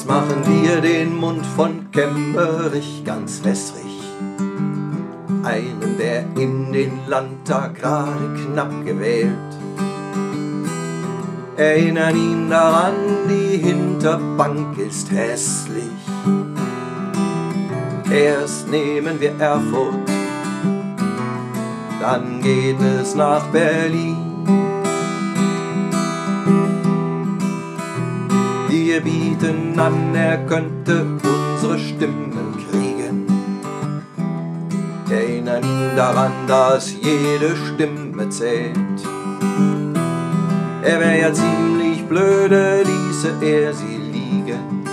Erst machen wir den Mund von Kemmerich ganz wässrig. Einen, der in den Landtag gerade knapp gewählt. Erinnern ihn daran, die Hinterbank ist hässlich. Erst nehmen wir Erfurt, dann geht es nach Berlin. Wir bieten an, er könnte unsere Stimmen kriegen. Erinnern ihn daran, dass jede Stimme zählt. Er wäre ja ziemlich blöde, ließe er sie liegen.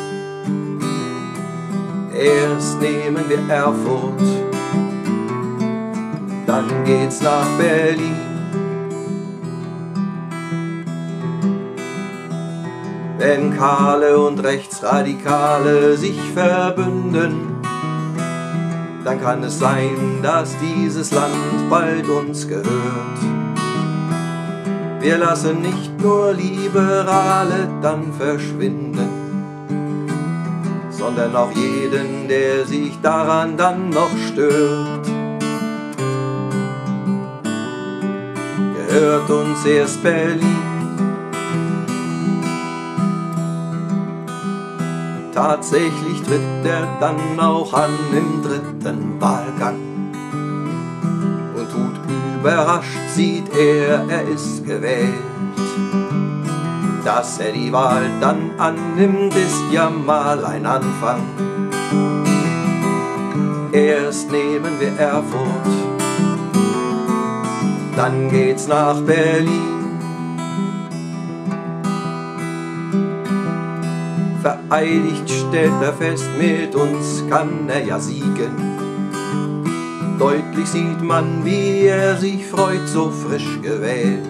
Erst nehmen wir Erfurt, dann geht's nach Berlin. Wenn Kahle und Rechtsradikale sich verbünden, dann kann es sein, dass dieses Land bald uns gehört. Wir lassen nicht nur Liberale dann verschwinden, sondern auch jeden, der sich daran dann noch stört. Gehört uns erst Berlin, tatsächlich tritt er dann auch an im dritten Wahlgang und tut überrascht, sieht er, er ist gewählt. Dass er die Wahl dann annimmt, ist ja mal ein Anfang. Erst nehmen wir Erfurt, dann geht's nach Berlin. Vereidigt stellt er fest, mit uns kann er ja siegen. Deutlich sieht man, wie er sich freut, so frisch gewählt.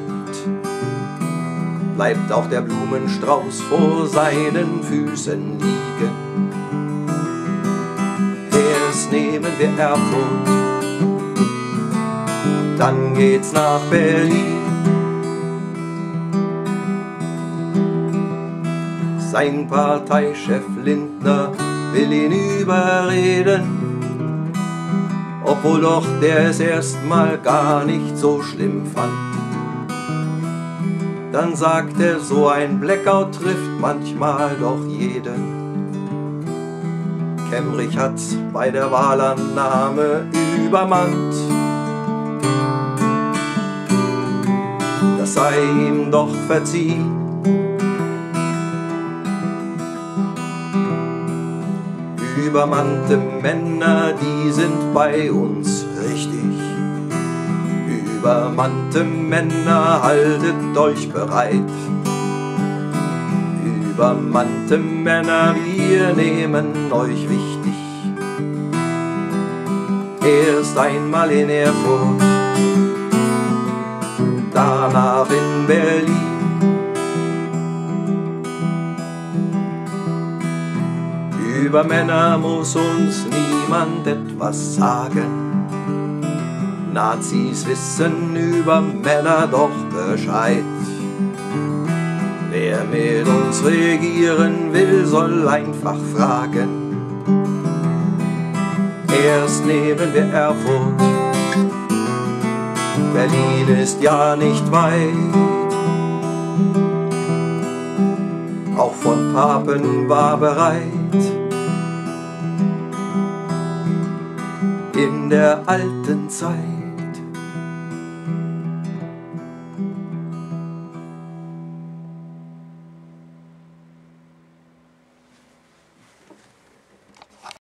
Bleibt auch der Blumenstrauß vor seinen Füßen liegen. Erst nehmen wir Erfurt, dann geht's nach Berlin. Sein Parteichef Lindner will ihn überreden, obwohl doch der es erstmal gar nicht so schlimm fand. Dann sagt er, so ein Blackout trifft manchmal doch jeden. Kemmerich hat bei der Wahlannahme übermannt. Das sei ihm doch verziehen. Übermannte Männer, die sind bei uns richtig. Übermannte Männer, haltet euch bereit. Übermannte Männer, wir nehmen euch wichtig. Erst einmal in Erfurt, danach in Berlin. Über Männer muss uns niemand etwas sagen. Nazis wissen über Männer doch Bescheid. Wer mit uns regieren will, soll einfach fragen. Erst nehmen wir Erfurt, Berlin ist ja nicht weit. Auch von Papen war bereit. In der alten Zeit.